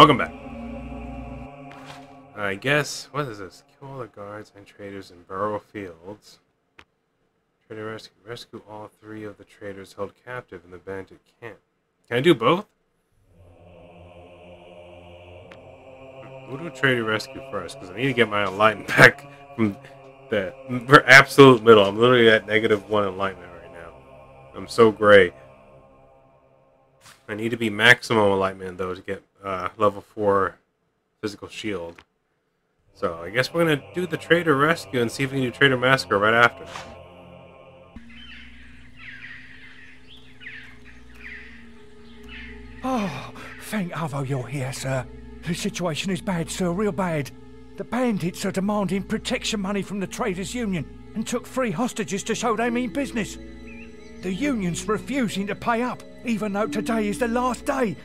welcome back. I guess, what is this? Kill the guards and traders in Barrow Fields. Trader rescue, rescue all three of the traders held captive in the bandit camp. Can I do both? We'll do trader rescue first, because I need to get my enlightenment back from the absolute middle. I'm literally at negative one enlightenment right now. I'm so gray. I need to be maximum enlightenment, though, to get uh, level 4 physical shield. So I guess we're going to do the trader rescue and see if we can do trader massacre right after. Oh, thank Avo you're here, sir. The situation is bad, sir, real bad. The bandits are demanding protection money from the Traders' Union and took three hostages to show they mean business. The union's refusing to pay up, even though today is the last day.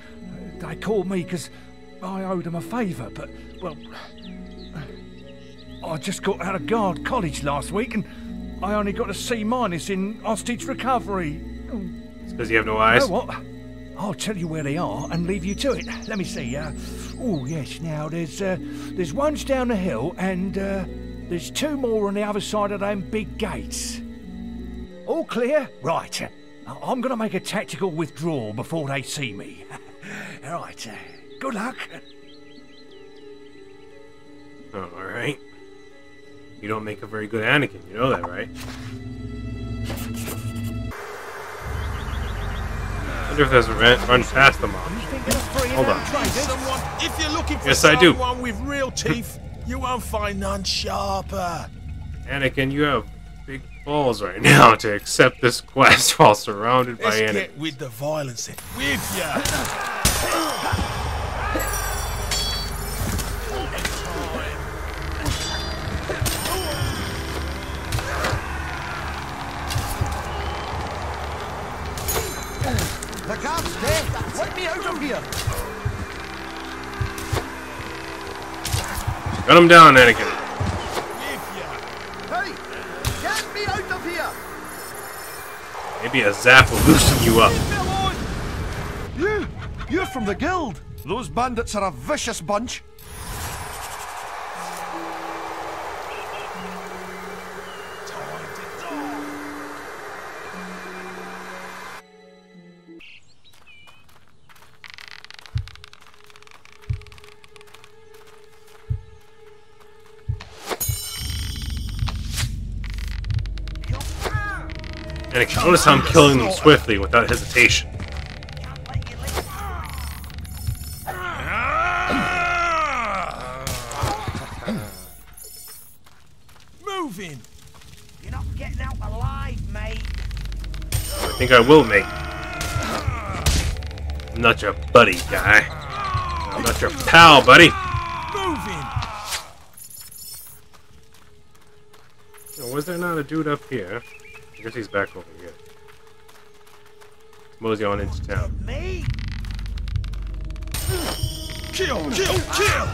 They called me because I owed them a favour, but, well, I just got out of Guard College last week and I only got a C minus in hostage recovery. It's because you have no eyes? You know what? I'll tell you where they are and leave you to it. Let me see. Uh, oh yes, now there's uh, there's ones down the hill and uh, there's two more on the other side of them big gates. All clear? Right. uh, I'm gonna make a tactical withdrawal before they see me. Right. Uh, good luck. Oh, alright. You don't make a very good Anakin, you know that, right? I wonder if there's a run, run past the mob. Hold on. Someone, if you're looking for Yes, I do. someone with real teeth, you won't find none sharper. Anakin, you have big balls right now to accept this quest while surrounded by enemies. Let's enemies. get with the violence and with ya. The guard's dead. Eh? Let me out of here. Gun him down, Anakin. Hey, get me out of here. Maybe a zap will loosen you up. From the guild. Those bandits are a vicious bunch. To die. Anakin, notice how I'm killing them swiftly without hesitation. Think I will make. I'm not your buddy, guy. I'm not your pal, buddy. Oh, was there not a dude up here? I guess he's back over here. Mosey on into town. Me? Kill, kill, kill.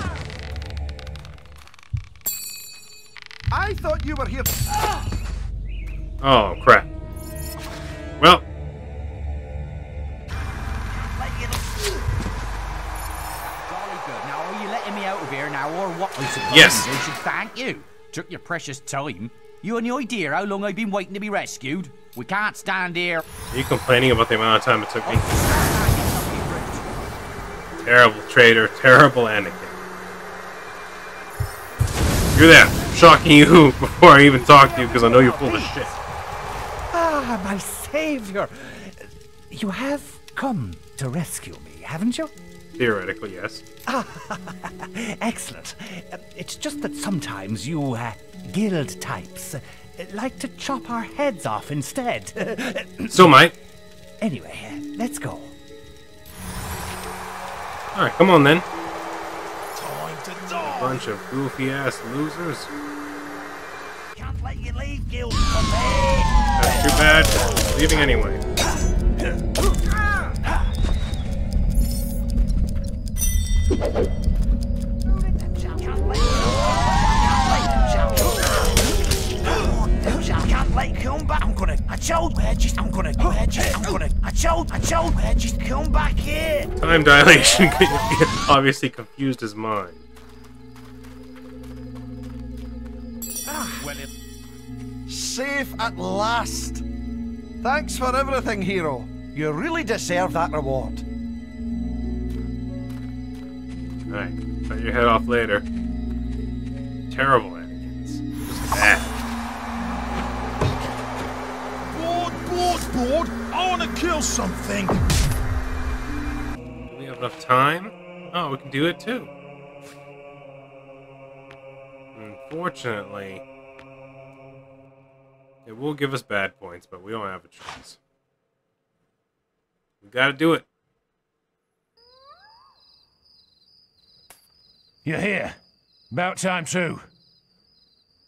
I thought you were here. Oh, crap. Well. Now, are you letting me out of here now, or what? I suppose Yes. I should thank you. Took your precious time. You any idea how long I've been waiting to be rescued? We can't stand here. are you complaining about the amount of time it took me? Terrible traitor, terrible Anakin. You're there. Shocking you before I even talk to you because I know you're full of shit. Ah, my savior. You have come to rescue me, haven't you? Theoretically, yes. Excellent. Uh, It's just that sometimes you uh, guild types uh, like to chop our heads off instead. So, might. anyway, uh, let's go. Alright, come on then. Time to die. Bunch of goofy ass losers. can't let you leave, Guild for me. That's too bad. Leaving anyway. I'm gonna told where just I'm gonna just I'm gonna I told I told just come back here. Time dilation obviously confused his mind. Ah, well, it, Safe at last. Thanks for everything, hero. You really deserve that reward. Alright, cut your head off later. Terrible Anakins. Just bad. Bored, bored, bored. I want to kill something. Do we have enough time? Oh, we can do it too. Unfortunately, it will give us bad points, but we don't have a choice. We gotta do it. You're here. About time too.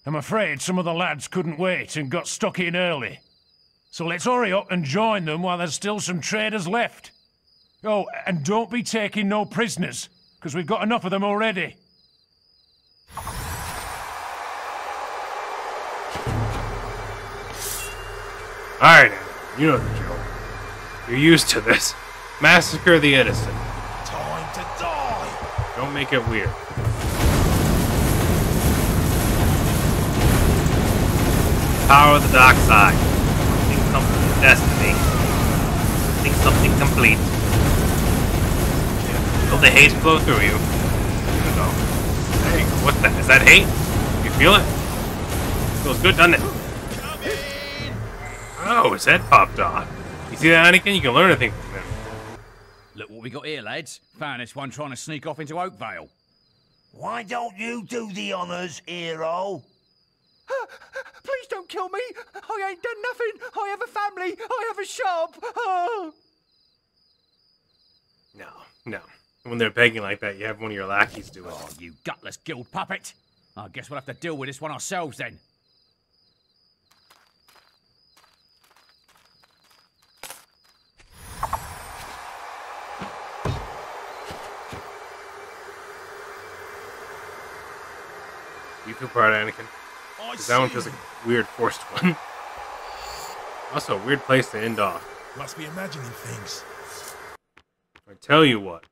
I'm afraid some of the lads couldn't wait and got stuck in early. So let's hurry up and join them while there's still some traders left. Oh, and don't be taking no prisoners, because we've got enough of them already. Alright, Anakin, you know the drill. You're used to this. Massacre the innocent. Time to die. Don't make it weird. Power of the dark side. Something complete destiny. Something something complete. Feel the hate flow through you. No. Hey, what the? Is that hate? You feel it? Feels good, doesn't it? Oh, his head popped off. You see that, Anakin? You can learn a thing from him. look what we got here, lads. Found this one trying to sneak off into Oakvale. Why don't you do the honours, hero? Please don't kill me! I ain't done nothing! I have a family! I have a shop! Oh. No, no. When they're begging like that, you have one of your lackeys do it. Oh, you gutless guild puppet. I guess we'll have to deal with this one ourselves then. You feel proud, Anakin? Because that one feels like a weird forced one. also, a weird place to end off. Must be imagining things. I tell you what.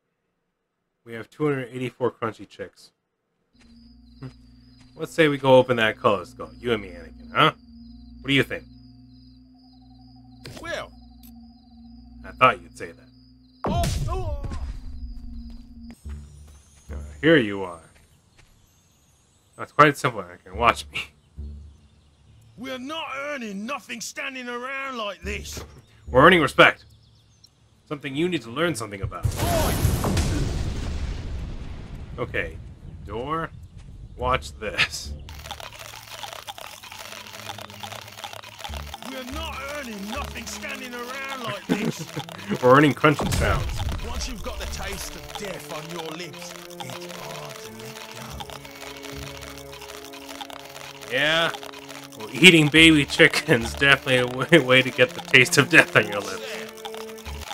We have 284 crunchy chicks. Hmm. Let's say we go open that color skull. You and me, Anakin, huh? What do you think? Well, I thought you'd say that. oh, oh. Uh, here you are. That's quite simple, Anakin. Watch me. we're not earning nothing standing around like this. We're earning respect. Something you need to learn something about. Okay, door. Watch this. we're not earning nothing standing around like this. We're earning crunchy sounds. Once you've got the taste of death on your lips, Yeah. Well, eating baby chickens definitely a way, way to get the taste of death on your lips.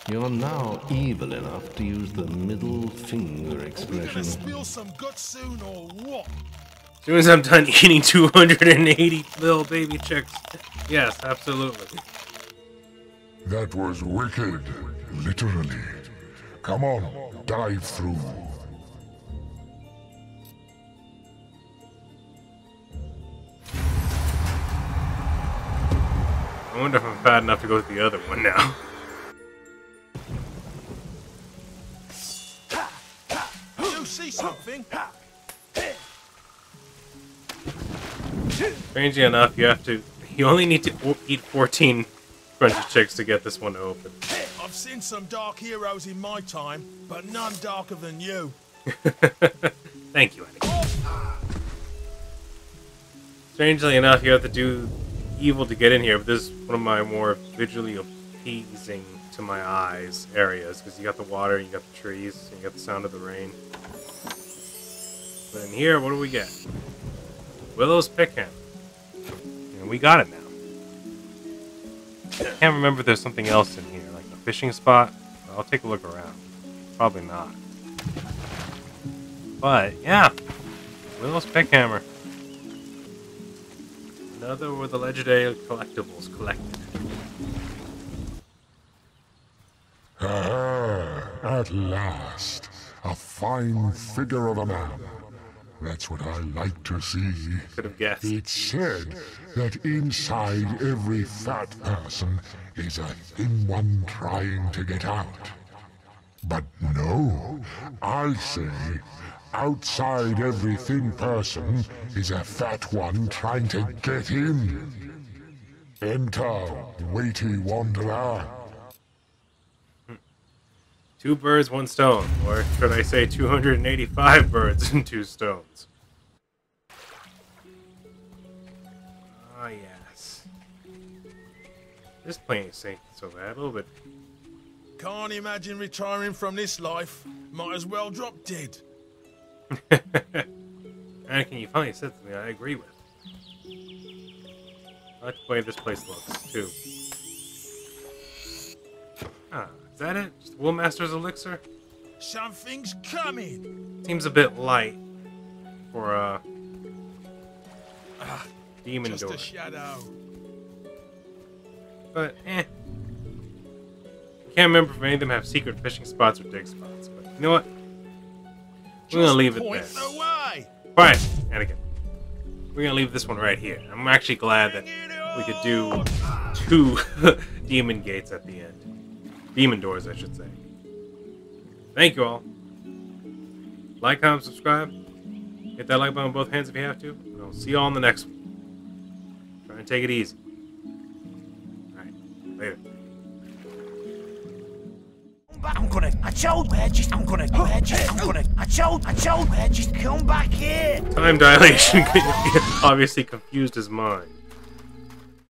You're now evil enough to use the middle finger Are we expression. gonna spill some guts soon or what? As soon as I'm done eating 280 little baby chicks. Yes, absolutely. That was wicked, literally. Come on, dive through. I wonder if I'm fat enough to go with the other one now. You see something? Strangely enough, you have to. You only need to eat 14 crunchy chicks to get this one to open. I've seen some dark heroes in my time, but none darker than you. Thank you, Anakin. Strangely enough, you have to do evil to get in here, but this is one of my more visually appeasing to my eyes areas because you got the water, you got the trees, you got the sound of the rain. But in here, what do we get? Willow's Pickham. And we got it now. I can't remember if there's something else in here, like a fishing spot. I'll take a look around. Probably not. But yeah, Willow's Pickhammer. Another were the legendary collectibles collected. Ah, at last. A fine figure of a man. That's what I like to see. Could have guessed. It's said that inside every fat person is a thin one trying to get out. But no, I say outside every thin person is a fat one trying to get in. Enter, weighty wanderer. Two birds, one stone. Or should I say 285 birds and two stones? Ah, yes. This plane ain't so bad. A little bit. Can't imagine retiring from this life. Might as well drop dead. Anakin, you finally said something I agree with. I like the way this place looks, too. Ah, is that it? Just Willmaster's elixir? Something's coming. Seems a bit light for uh demon Just door. a shadow. But eh. I can't remember if any of them have secret fishing spots or dig spots, but you know what? We're gonna leave it there. Quiet, Anakin. We're gonna leave this one right here. I'm actually glad that we could do two demon gates at the end. Demon doors, I should say. Thank you all. Like, comment, subscribe. Hit that like button with both hands if you have to. And I'll see you all in the next one. Try and take it easy. Told where. I'm gonna. Where just. I'm gonna. I told. I told where just. Come back here. Time dilation obviously confused his mind.